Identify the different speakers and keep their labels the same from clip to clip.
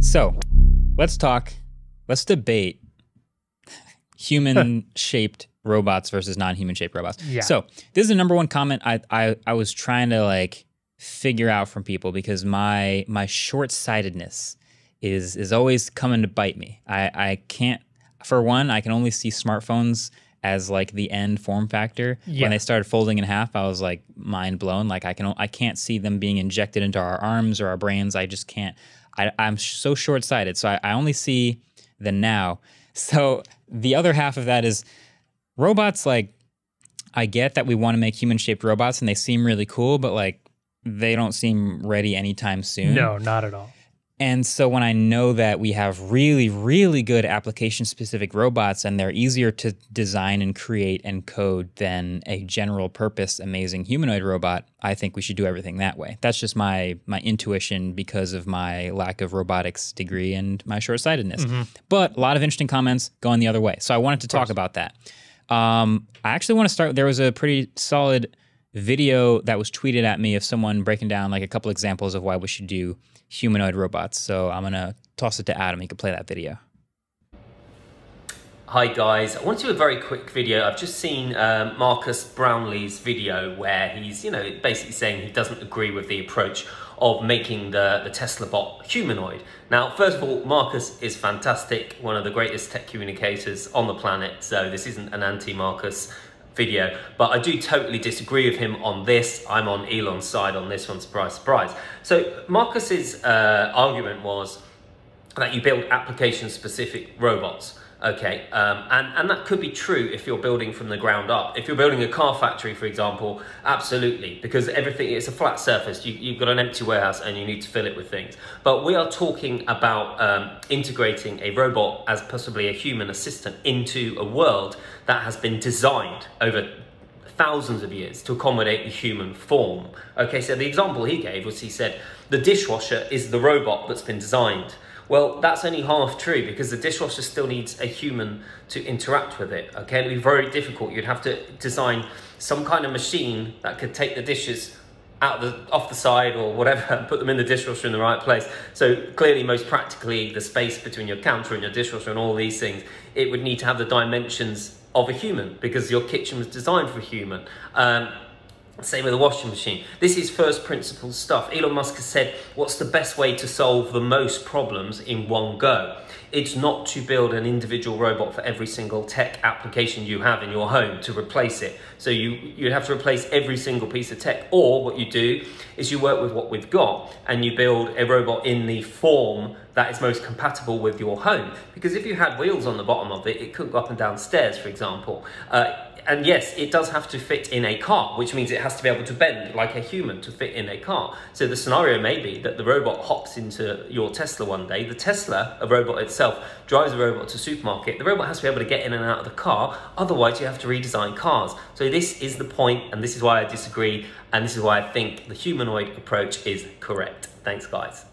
Speaker 1: So, let's talk, let's debate human shaped robots versus non human shaped robots.
Speaker 2: Yeah.
Speaker 1: So, this is the number one comment I, I, I was trying to like figure out from people because my my short sightedness is is always coming to bite me. I, I can't for one, I can only see smartphones as like the end form factor.
Speaker 2: Yeah.
Speaker 1: When they started folding in half, I was like mind blown. Like I can I can't see them being injected into our arms or our brains. I just can't. I, I'm so short sighted, so I, I only see the now. So the other half of that is robots. Like I get that we want to make human shaped robots and they seem really cool, but like they don't seem ready anytime soon.
Speaker 2: No, not at all.
Speaker 1: And so when I know that we have really, really good application specific robots and they're easier to design and create and code than a general purpose amazing humanoid robot, I think we should do everything that way. That's just my my intuition because of my lack of robotics degree and my short sightedness. But a lot of interesting comments going the other way. So I wanted to talk about that. Um, I actually want to start. There was a pretty solid video that was tweeted at me of someone breaking down like a couple examples of why we should do humanoid robots. So I'm gonna toss it to Adam. He could play that video.
Speaker 3: Hi guys, I want to do a very quick video. I've just seen um, Marques Brownlee's video where he's, you know, basically saying he doesn't agree with the approach of making the, the Tesla bot humanoid. Now, first of all, Marcus is fantastic, one of the greatest tech communicators on the planet, so this isn't an anti-Marques video, but I do totally disagree with him on this. I'm on Elon's side on this one, surprise, surprise. So Marques's uh, argument was that you build application specific robots. Okay, um, and, and that could be true if you're building from the ground up. If you're building a car factory, for example, absolutely, because everything it's a flat surface. You, you've got an empty warehouse and you need to fill it with things. But we are talking about um, integrating a robot as possibly a human assistant into a world that has been designed over thousands of years to accommodate the human form. Okay, so the example he gave was he said the dishwasher is the robot that's been designed. Well, that's only half true because the dishwasher still needs a human to interact with it. Okay, it'd be very difficult. You'd have to design some kind of machine that could take the dishes out the off the side or whatever and put them in the dishwasher in the right place. So clearly, most practically, the space between your counter and your dishwasher and all these things, it would need to have the dimensions of a human because your kitchen was designed for a human. Um, same with the washing machine. This is first principles stuff. Elon Musk has said, what's the best way to solve the most problems in one go? It's not to build an individual robot for every single tech application you have in your home to replace it. So you, you'd have to replace every single piece of tech. Or what you do is you work with what we've got and you build a robot in the form that is most compatible with your home. Because if you had wheels on the bottom of it, it could go up and down stairs, for example. Uh, and yes, it does have to fit in a car, which means it has to be able to bend like a human to fit in a car. So the scenario may be that the robot hops into your Tesla one day. The Tesla, a robot itself, drives the robot to supermarket. The robot has to be able to get in and out of the car. Otherwise, you have to redesign cars. So this is the point, and this is why I disagree, and this is why I think the humanoid approach is correct. Thanks, guys.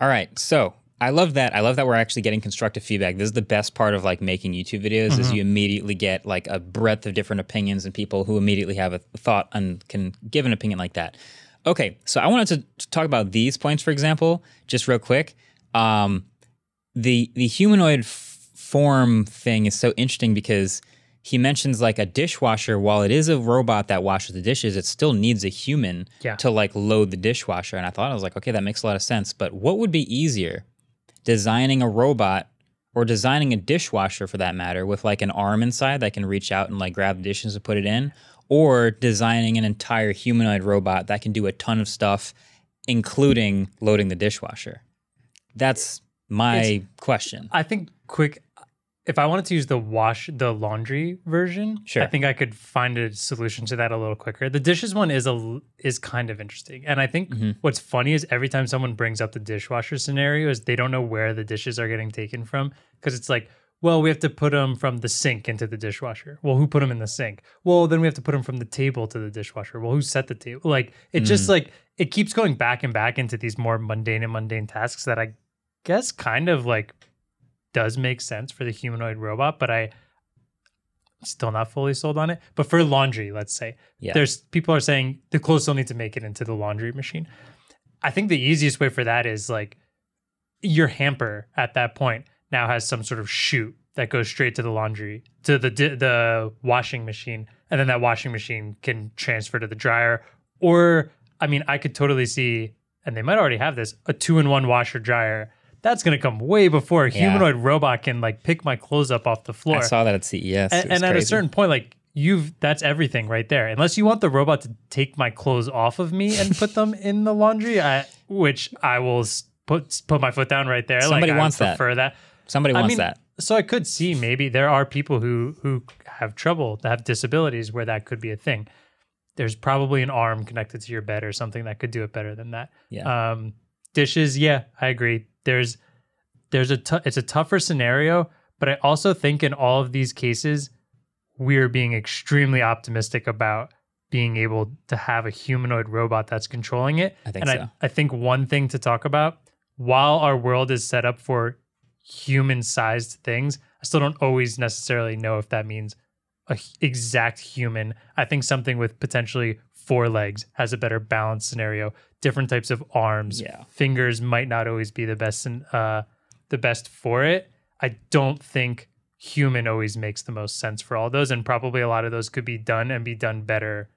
Speaker 1: All right, so I love that. I love that we're actually getting constructive feedback. This is the best part of like making YouTube videos is you immediately get like a breadth of different opinions and people who immediately have a thought and can give an opinion like that. Okay, so I wanted to, to talk about these points, for example, just real quick. Um, the the humanoid f- form thing is so interesting because he mentions like a dishwasher. While it is a robot that washes the dishes, it still needs a human
Speaker 2: Yeah.
Speaker 1: to like load the dishwasher. And I thought I was like, okay, that makes a lot of sense. But what would be easier, designing a robot or designing a dishwasher for that matter with like an arm inside that can reach out and like grab the dishes and put it in, or designing an entire humanoid robot that can do a ton of stuff, including loading the dishwasher? That's my question.
Speaker 2: I think quick. If I wanted to use the wash, the laundry version,
Speaker 1: Sure.
Speaker 2: I think I could find a solution to that a little quicker. The dishes one is a is kind of interesting, and I think
Speaker 1: Mm-hmm.
Speaker 2: what's funny is every time someone brings up the dishwasher scenario, is they don't know where the dishes are getting taken from because it's like, well, we have to put them from the sink into the dishwasher. Well, who put them in the sink? Well, then we have to put them from the table to the dishwasher. Well, who set the table? Like it
Speaker 1: Mm.
Speaker 2: just like it keeps going back and back into these more mundane and mundane tasks that I guess kind of like does make sense for the humanoid robot, but I still not fully sold on it. But for laundry, let's say,
Speaker 1: Yeah.
Speaker 2: there's people are saying the clothes still need to make it into the laundry machine. I think the easiest way for that is like your hamper at that point now has some sort of chute that goes straight to the laundry to the the washing machine and then that washing machine can transfer to the dryer or i mean i could totally see and they might already have this a two-in-one washer dryer that's going to come way before a
Speaker 1: Yeah.
Speaker 2: humanoid robot can like pick my clothes up off the floor
Speaker 1: I saw that at CES.
Speaker 2: And, and at a certain point like you've that's everything right there unless you want the robot to take my clothes off of me and put them in the laundry I, which i will put put my foot down right there
Speaker 1: Somebody
Speaker 2: like,
Speaker 1: wants that.
Speaker 2: that
Speaker 1: somebody wants
Speaker 2: I mean,
Speaker 1: that.
Speaker 2: so I could see maybe there are people who who have trouble, that have disabilities where that could be a thing. There's probably an arm connected to your bed or something that could do it better than that.
Speaker 1: Yeah.
Speaker 2: Um, dishes, yeah, I agree. There's there's a tou- it's a tougher scenario, but I also think in all of these cases we're being extremely optimistic about being able to have a humanoid robot that's controlling it.
Speaker 1: I think
Speaker 2: and
Speaker 1: so.
Speaker 2: I, I think one thing to talk about while our world is set up for human sized things, I still don't always necessarily know if that means a h- exact human. I think something with potentially four legs has a better balance scenario. Different types of arms,
Speaker 1: Yeah.
Speaker 2: fingers might not always be the best in, uh, the best for it. I don't think human always makes the most sense for all those, and probably a lot of those could be done and be done better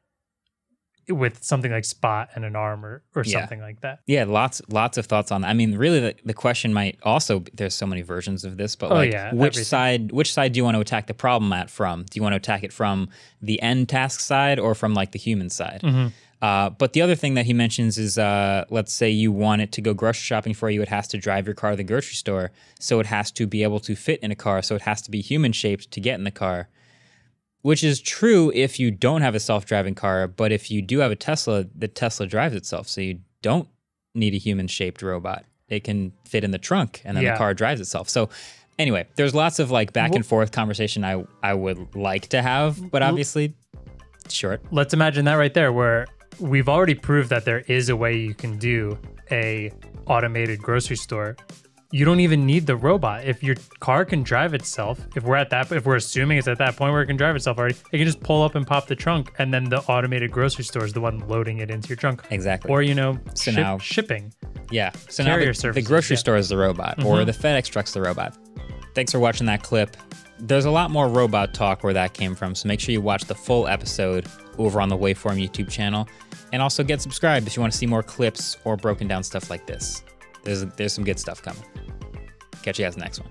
Speaker 2: with something like spot and an arm or, or
Speaker 1: Yeah.
Speaker 2: something like that.
Speaker 1: Yeah, lots lots of thoughts on that. I mean, really the, the question might also there's so many versions of this, but
Speaker 2: Oh,
Speaker 1: like
Speaker 2: yeah,
Speaker 1: which
Speaker 2: everything.
Speaker 1: side which side do you want to attack the problem at from? Do you want to attack it from the end task side or from like the human side?
Speaker 2: Mm-hmm.
Speaker 1: Uh, but the other thing that he mentions is uh, let's say you want it to go grocery shopping for you, it has to drive your car to the grocery store. So it has to be able to fit in a car. So it has to be human shaped to get in the car, which is true if you don't have a self driving car. But if you do have a Tesla, the Tesla drives itself. So you don't need a human shaped robot. It can fit in the trunk and then
Speaker 2: Yeah.
Speaker 1: the car drives itself. So anyway, there's lots of like back and forth conversation I, I would like to have, but obviously short.
Speaker 2: let's imagine that right there where we've already proved that there is a way you can do a automated grocery store you don't even need the robot if your car can drive itself if we're at that if we're assuming it's at that point where it can drive itself already it can just pull up and pop the trunk and then the automated grocery store is the one loading it into your trunk
Speaker 1: Exactly.
Speaker 2: or you know
Speaker 1: So
Speaker 2: ship-
Speaker 1: now-
Speaker 2: shipping
Speaker 1: Yeah. So now
Speaker 2: Carrier
Speaker 1: the, the
Speaker 2: services,
Speaker 1: grocery
Speaker 2: yeah. Mm-hmm.
Speaker 1: store is the robot, or the FedEx truck's the robot. Thanks for watching that clip. There's a lot more robot talk where that came from, so make sure you watch the full episode over on the Waveform YouTube channel, and also get subscribed if you want to see more clips or broken down stuff like this. There's there's some good stuff coming. Catch you guys next one.